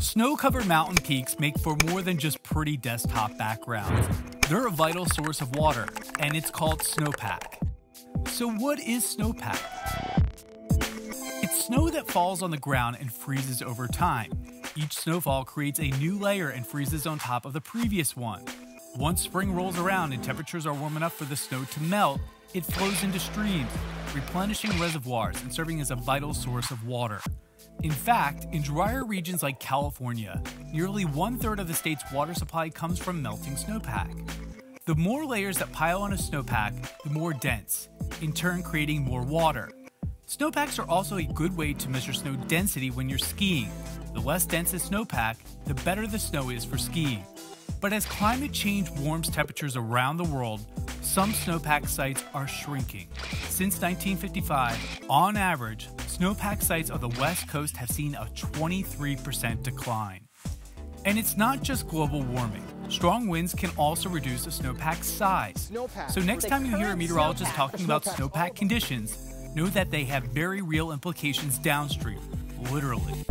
Snow covered mountain peaks make for more than just pretty desktop backgrounds. They're a vital source of water, and it's called snowpack. So, what is snowpack? It's snow that falls on the ground and freezes over time. Each snowfall creates a new layer and freezes on top of the previous one. Once spring rolls around and temperatures are warm enough for the snow to melt, it flows into streams, replenishing reservoirs and serving as a vital source of water. In fact, in drier regions like California, nearly one third of the state's water supply comes from melting snowpack. The more layers that pile on a snowpack, the more dense, in turn creating more water. Snowpacks are also a good way to measure snow density when you're skiing. The less dense the snowpack, the better the snow is for skiing. But as climate change warms temperatures around the world, some snowpack sites are shrinking. Since 1955, on average, snowpack sites on the West Coast have seen a 23% decline. And it's not just global warming. Strong winds can also reduce a snowpack's size. Snowpack. So next The time you hear a meteorologist snowpack. talking about snowpack conditions, know that they have very real implications downstream, literally.